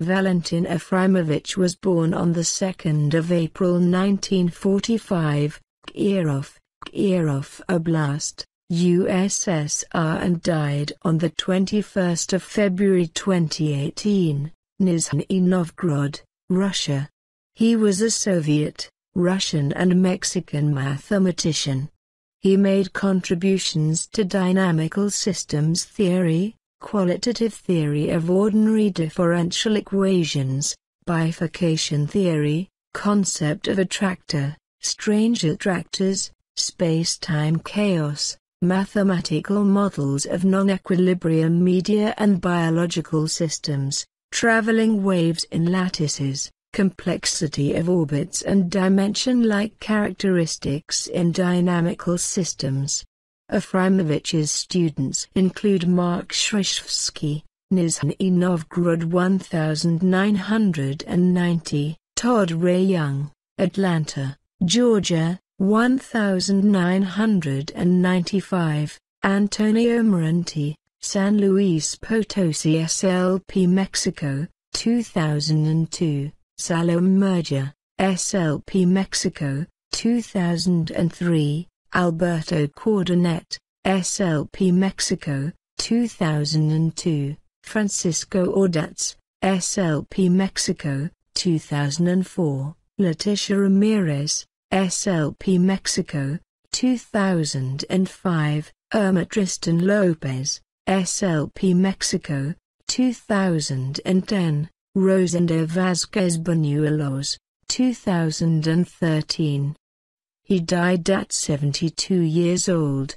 Valentin Afraimovich was born on the 2nd of April 1945, Kirov, Kirov Oblast, USSR and died on the 21st of February 2018, Nizhny Novgorod, Russia. He was a Soviet, Russian and Mexican mathematician. He made contributions to dynamical systems theory, qualitative theory of ordinary differential equations, bifurcation theory, concept of attractor, strange attractors, space-time chaos, mathematical models of non-equilibrium media and biological systems, traveling waves in lattices, complexity of orbits and dimension-like characteristics in dynamical systems. Afraimovich's students include Mark Shereshevsky, Nizhny Novgorod 1990, Todd Ray Young, Atlanta, Georgia, 1995, Antonio Morante, San Luis Potosi SLP Mexico, 2002, Salomé Murgia, SLP Mexico, 2003, Alberto Cordonet, SLP Mexico, 2002, Francisco Ordaz, SLP Mexico, 2004, Leticia Ramirez, SLP Mexico, 2005, Irma Tristan Lopez, SLP Mexico, 2010, Rosendo Vazquez Banuelos, 2013. He died at 72 years old.